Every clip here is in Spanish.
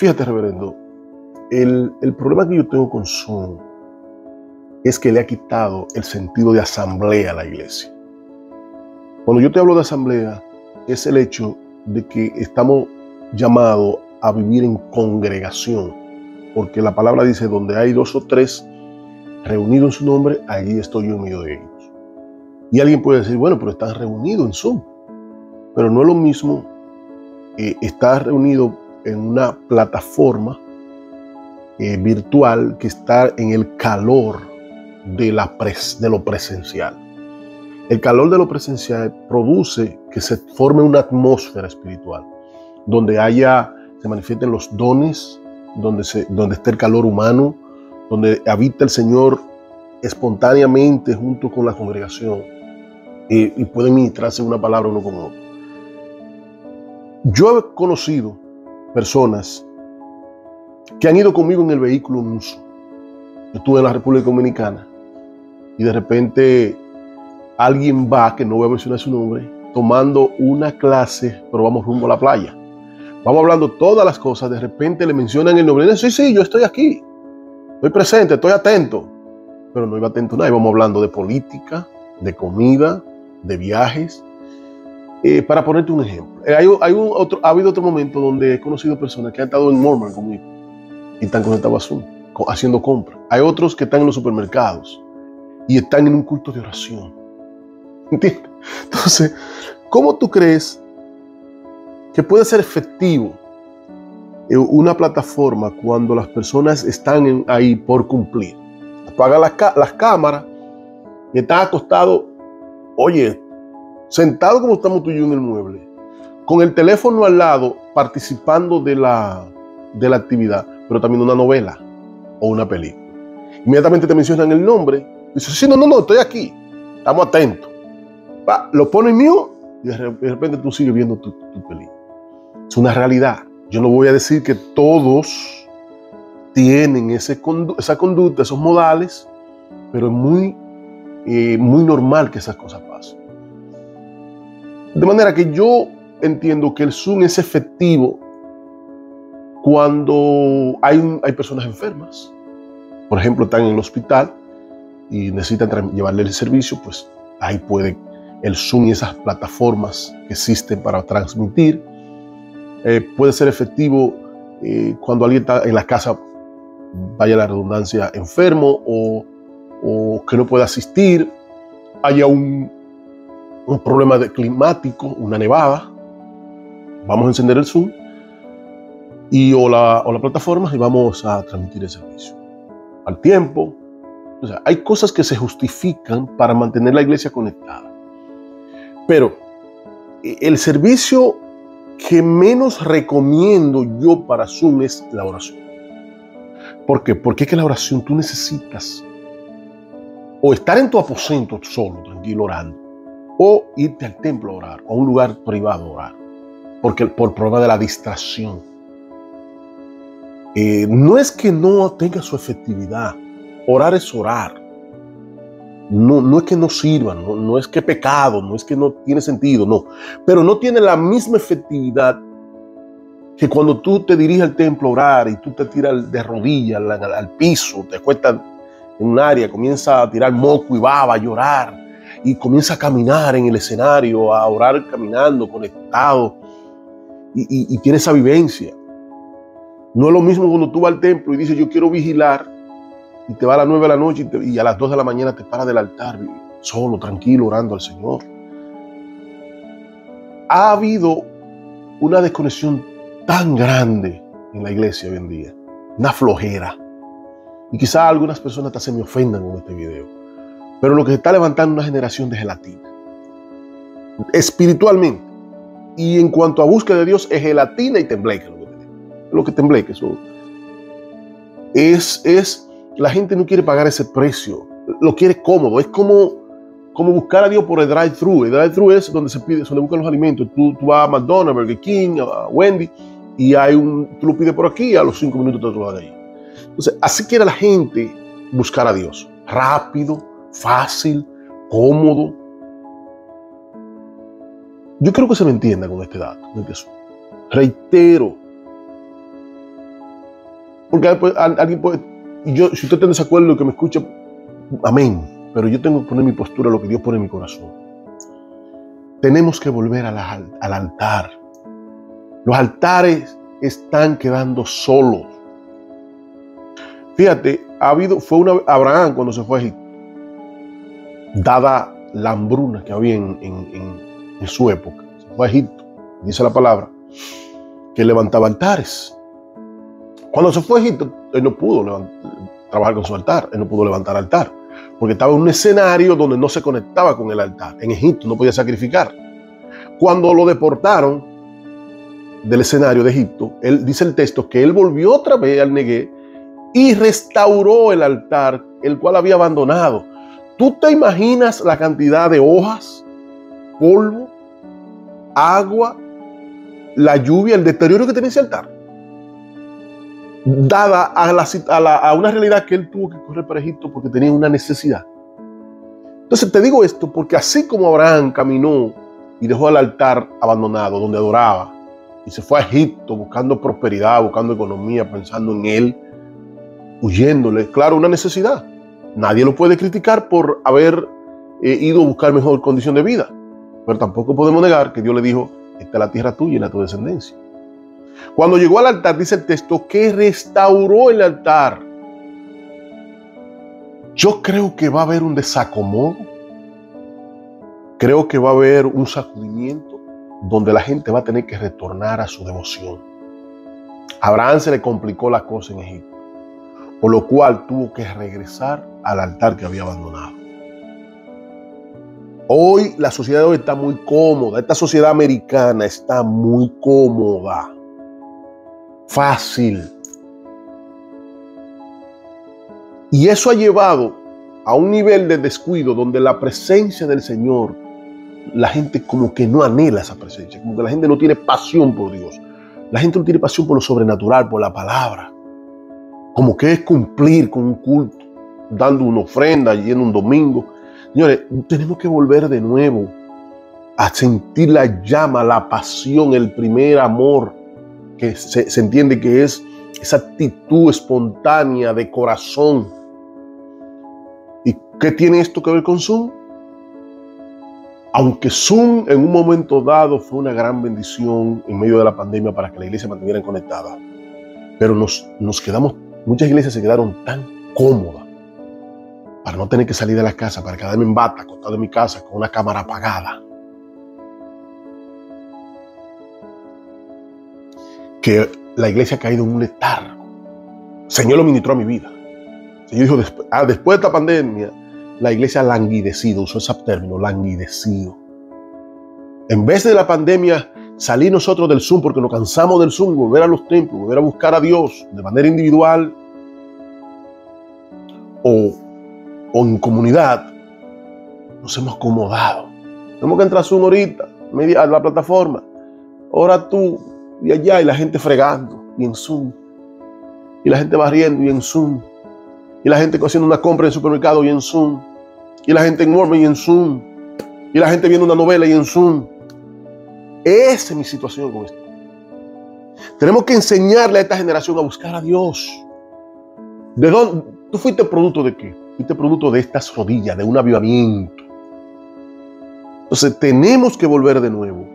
Fíjate, reverendo, el, el problema que yo tengo con Zoom es que le ha quitado el sentido de asamblea a la iglesia. Cuando yo te hablo de asamblea, es el hecho de que estamos llamados a vivir en congregación, porque la palabra dice, donde hay dos o tres reunidos en su nombre, allí estoy yo en medio de ellos. Y alguien puede decir, bueno, pero están reunidos en Zoom. Pero no es lo mismo eh, estar reunido en una plataforma eh, virtual que estar en el calor de, la de lo presencial. El calor de lo presencial produce que se forme una atmósfera espiritual, donde haya, se manifiesten los dones, donde, se, donde esté el calor humano, donde habita el Señor espontáneamente junto con la congregación y, y pueden ministrarse una palabra uno con otro. Yo he conocido personas que han ido conmigo en el vehículo en uso. Yo estuve en la República Dominicana y de repente alguien va, que no voy a mencionar su nombre, tomando una clase, pero vamos rumbo a la playa. Vamos hablando todas las cosas, de repente le mencionan el nombre. Sí, sí, yo estoy aquí. Estoy presente, estoy atento. Pero no iba atento a nada. Íbamos hablando de política, de comida, de viajes. Eh, para ponerte un ejemplo, eh, hay, un otro, ha habido otro momento donde he conocido personas que han estado en Mormon conmigo y están conectados a Zoom, haciendo compras. Hay otros que están en los supermercados y están en un culto de oración entonces, ¿cómo tú crees que puede ser efectivo una plataforma cuando las personas están ahí por cumplir? Apaga las, las cámaras y están acostados, oye, sentado como estamos tú y yo en el mueble, con el teléfono al lado, participando de la, de la actividad, pero también una novela o una película. Inmediatamente te mencionan el nombre. Dices, sí, no, no, no, estoy aquí. Estamos atentos lo pone mío y de repente tú sigues viendo tu, película. Es una realidad. Yo no voy a decir que todos tienen ese esa conducta, esos modales, pero es muy, eh, muy normal que esas cosas pasen. De manera que yo entiendo que el Zoom es efectivo cuando hay, hay personas enfermas. Por ejemplo, están en el hospital y necesitan llevarle el servicio, pues ahí puede el Zoom y esas plataformas que existen para transmitir. Eh, puede ser efectivo eh, cuando alguien está en la casa, vaya la redundancia, enfermo o, que no puede asistir, haya un, un problema de climático, una nevada. Vamos a encender el Zoom y o la, o la plataforma y vamos a transmitir el servicio. Al tiempo, o sea, hay cosas que se justifican para mantener la iglesia conectada. Pero e, el servicio que menos recomiendo yo para Zoom es la oración. ¿Por qué? Porque es que la oración tú necesitas o estar en tu aposento solo, tranquilo, orando, o irte al templo a orar, o a un lugar privado a orar, porque por problema de la distracción. Eh, no es que no tenga su efectividad, orar es orar, no, no es que no sirvan, no, no es que pecado, no es que no tiene sentido, no. Pero no tiene la misma efectividad que cuando tú te diriges al templo a orar y tú te tiras de rodillas al, piso, te acuestas en un área, comienza a tirar moco y baba, a llorar y comienza a caminar en el escenario, a orar caminando, conectado y, tiene esa vivencia. No es lo mismo cuando tú vas al templo y dices yo quiero vigilar y te va a las 9 de la noche y, a las 2 de la mañana te para del altar, solo, tranquilo, orando al Señor. Ha habido una desconexión tan grande en la iglesia hoy en día, una flojera. Y quizá algunas personas hasta se me ofendan con este video. Pero lo que se está levantando es una generación de gelatina. Espiritualmente. Y en cuanto a búsqueda de Dios, es gelatina y tembleque. Lo que tembleque, eso es, es la gente no quiere pagar ese precio, lo quiere cómodo, es como, como buscar a Dios por el drive-thru. El drive-thru es donde se pide, donde buscan los alimentos. Tú, tú vas a McDonald's, Burger King, a Wendy, y hay un, tú lo pides por aquí, a los cinco minutos te lo dan ahí. Entonces, así quiere la gente buscar a Dios. Rápido, fácil, cómodo. Yo creo que se me entienda con este dato. Reitero, Porque alguien puede, yo, si usted está en desacuerdo y que me escucha, amén. Pero yo tengo que poner mi postura, lo que Dios pone en mi corazón. Tenemos que volver al, al altar. Los altares están quedando solos. Fíjate, ha habido, fue una, Abraham cuando se fue a Egipto, dada la hambruna que había en, en su época. Se fue a Egipto, dice la palabra, que levantaba altares. Cuando se fue a Egipto, él no pudo trabajar con su altar, él no pudo levantar altar, porque estaba en un escenario donde no se conectaba con el altar. En Egipto no podía sacrificar. Cuando lo deportaron del escenario de Egipto, él dice el texto que él volvió otra vez al Negué y restauró el altar, el cual había abandonado. ¿Tú te imaginas la cantidad de hojas, polvo, agua, la lluvia, el deterioro que tenía ese altar? dada a, una realidad que él tuvo que correr para Egipto porque tenía una necesidad. Entonces te digo esto porque así como Abraham caminó y dejó el altar abandonado donde adoraba y se fue a Egipto buscando prosperidad, buscando economía, pensando en él, huyéndole, claro, una necesidad. Nadie lo puede criticar por haber eh, ido a buscar mejor condición de vida, pero tampoco podemos negar que Dios le dijo, esta es la tierra tuya y la tu descendencia. Cuando llegó al altar, dice el texto, que restauró el altar. Yo creo que va a haber un desacomodo. Creo que va a haber un sacudimiento donde la gente va a tener que retornar a su devoción. A Abraham se le complicó la cosa en Egipto, por lo cual tuvo que regresar al altar que había abandonado. Hoy la sociedad de hoy está muy cómoda, esta sociedad americana está muy cómoda fácil. Y eso ha llevado a un nivel de descuido donde la presencia del Señor, la gente como que no anhela esa presencia, como que la gente no tiene pasión por Dios. La gente no tiene pasión por lo sobrenatural, por la palabra. Como que es cumplir con un culto, dando una ofrenda, yendo un domingo. Señores, tenemos que volver de nuevo a sentir la llama, la pasión, el primer amor que se, entiende que es esa actitud espontánea de corazón. ¿Y qué tiene esto que ver con Zoom? Aunque Zoom en un momento dado fue una gran bendición en medio de la pandemia para que la iglesia mantuviera conectada, pero nos, nos quedamos, muchas iglesias se quedaron tan cómodas para no tener que salir de la casa, para quedarme en bata, acostado en mi casa con una cámara apagada. que la iglesia ha caído en un letargo. Señor lo ministró a mi vida. Señor dijo, después, ah, después de esta pandemia, la iglesia languidecido, usó ese término, languidecido. En vez de la pandemia, salir nosotros del Zoom porque nos cansamos del Zoom, volver a los templos, volver a buscar a Dios de manera individual o, en comunidad, nos hemos acomodado. Tenemos que entrar a Zoom ahorita, media, a la plataforma. Ahora tú, y allá y la gente fregando y en Zoom. Y la gente barriendo y en Zoom. Y la gente haciendo una compra en el supermercado y en Zoom. Y la gente en Walmart y en Zoom. Y la gente viendo una novela y en Zoom. Esa es mi situación con esto. Tenemos que enseñarle a esta generación a buscar a Dios. ¿De dónde? ¿Tú fuiste producto de qué? Fuiste producto de estas rodillas, de un avivamiento. Entonces tenemos que volver de nuevo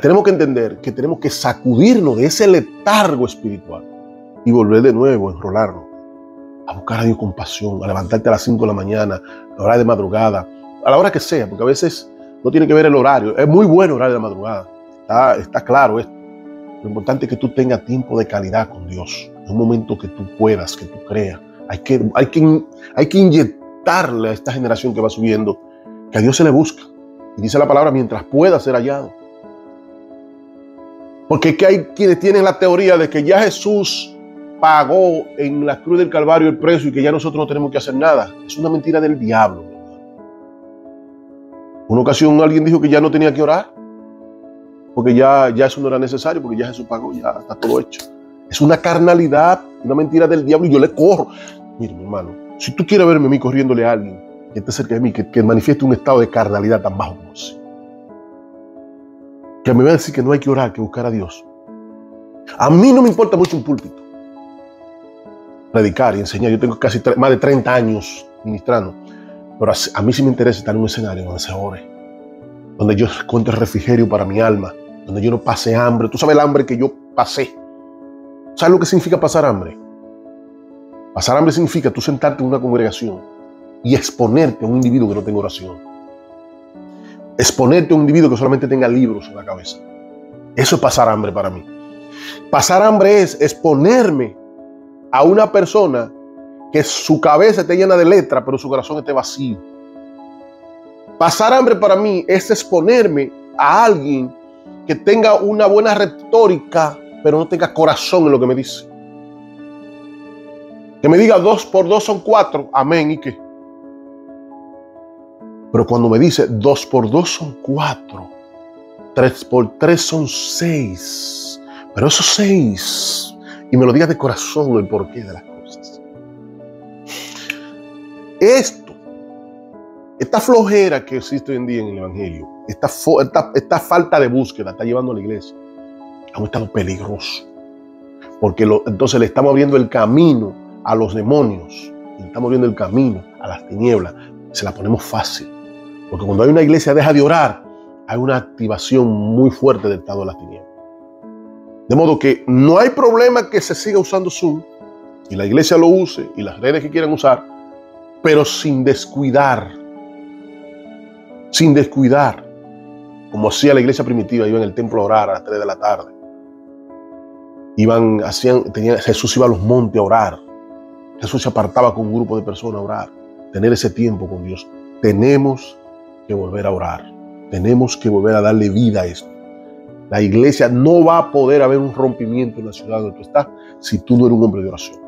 tenemos que entender que tenemos que sacudirnos de ese letargo espiritual y volver de nuevo a enrolarnos, a buscar a Dios con pasión, a levantarte a las 5 de la mañana, a la hora de madrugada, a la hora que sea, porque a veces no tiene que ver el horario. Es muy bueno orar de la madrugada, está, está claro esto. Lo importante es que tú tengas tiempo de calidad con Dios, en un momento que tú puedas, que tú creas. Hay que, hay que, hay que inyectarle a esta generación que va subiendo que a Dios se le busca. Y dice la palabra, mientras pueda ser hallado. Porque que hay quienes tienen la teoría de que ya Jesús pagó en la cruz del Calvario el precio y que ya nosotros no tenemos que hacer nada. Es una mentira del diablo. Una ocasión alguien dijo que ya no tenía que orar, porque ya, ya eso no era necesario, porque ya Jesús pagó, ya está todo hecho. Es una carnalidad, una mentira del diablo y yo le corro. Mire, mi hermano, si tú quieres verme a mí corriéndole a alguien que esté cerca de mí, que, que manifieste un estado de carnalidad tan bajo como ese, que me va a decir que no hay que orar, que buscar a Dios. A mí no me importa mucho un púlpito. predicar y enseñar. Yo tengo casi más de 30 años ministrando. Pero a, mí sí me interesa estar en un escenario donde se ore. Donde yo encuentre refrigerio para mi alma. Donde yo no pase hambre. Tú sabes el hambre que yo pasé. ¿Sabes lo que significa pasar hambre? Pasar hambre significa tú sentarte en una congregación y exponerte a un individuo que no tenga oración. Exponerte a un individuo que solamente tenga libros en la cabeza. Eso es pasar hambre para mí. Pasar hambre es exponerme a una persona que su cabeza esté llena de letras, pero su corazón esté vacío. Pasar hambre para mí es exponerme a alguien que tenga una buena retórica, pero no tenga corazón en lo que me dice. Que me diga dos por dos son cuatro, amén, ¿y qué? Pero cuando me dice dos por dos son cuatro, tres por tres son seis, pero esos seis, y me lo diga de corazón el porqué de cosas. Esto, esta flojera que existe hoy en día en el Evangelio, esta, esta, falta de búsqueda está llevando a la iglesia a un estado peligroso. Porque entonces le estamos abriendo el camino a los demonios, le estamos abriendo el camino a las tinieblas, se la ponemos fácil. Porque cuando hay una iglesia deja de orar, hay una activación muy fuerte del estado de las tinieblas. De modo que no hay problema que se siga usando Zoom y la iglesia lo use y las redes que quieran usar, pero sin descuidar, sin descuidar, como hacía la iglesia primitiva, iba en el templo a orar a las 3 de la tarde. Iban, hacían, tenía, Jesús iba a los montes a orar. Jesús se apartaba con un grupo de personas a orar, tener ese tiempo con Dios. Tenemos volver a orar. Tenemos que volver a darle vida a esto. La iglesia no va a poder haber un rompimiento en la ciudad donde tú estás si tú no eres un hombre de oración.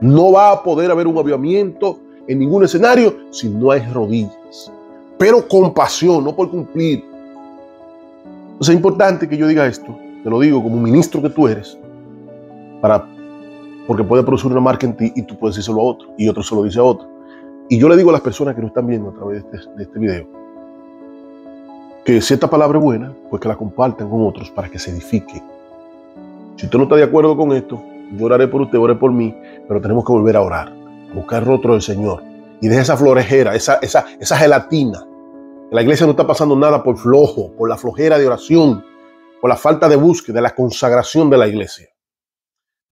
No va a poder haber un avivamiento en ningún escenario si no hay rodillas. Pero con pasión, no por cumplir. Entonces es importante que yo diga esto. Te lo digo como ministro que tú eres. Para, porque puede producir una marca en ti y tú puedes decirlo a otro. Y otro se lo dice a otro. Y yo le digo a las personas que nos están viendo a través de este, este video, que si esta palabra es buena, pues que la compartan con otros para que se edifique. Si usted no está de acuerdo con esto, yo oraré por usted, oraré por mí, pero tenemos que volver a orar, buscar el rostro del Señor. Y deja esa florejera, esa, esa, esa gelatina. La iglesia no está pasando nada por flojo, por la flojera de oración, por la falta de búsqueda, de la consagración de la iglesia.